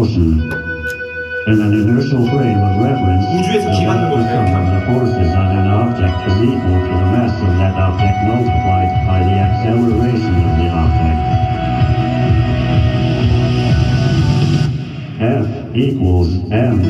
motion in an inertial frame of reference, the mass of of the forces on an object is equal to the mass of that object multiplied by the acceleration of the object. F equals ma.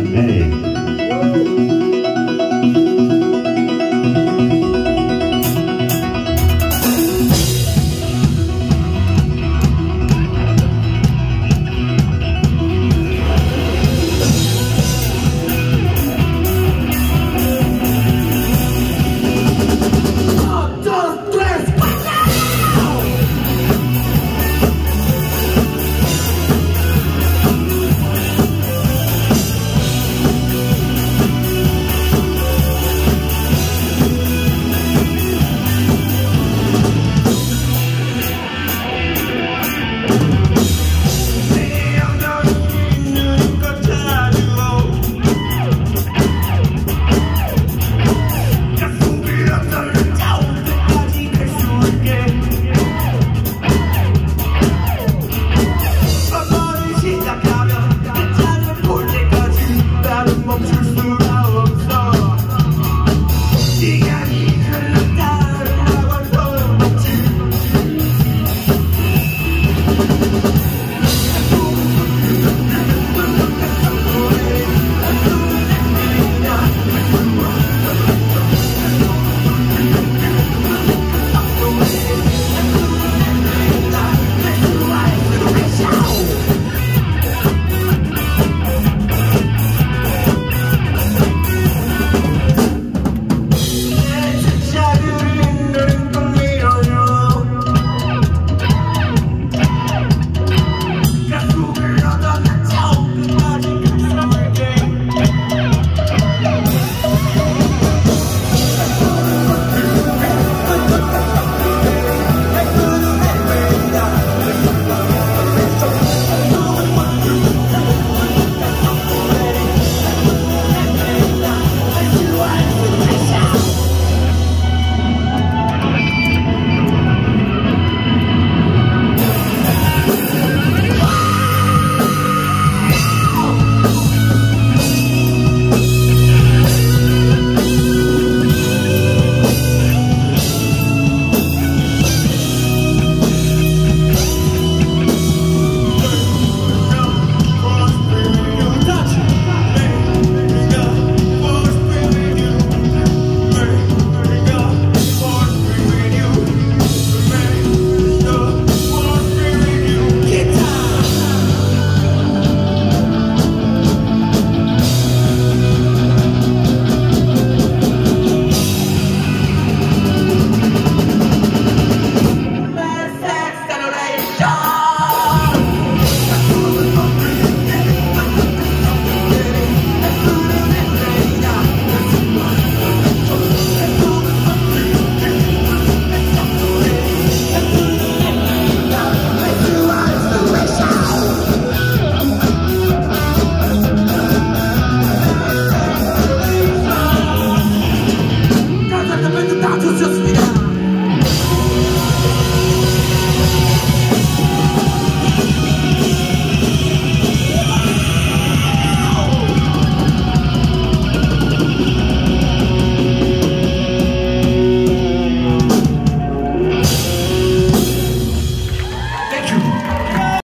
just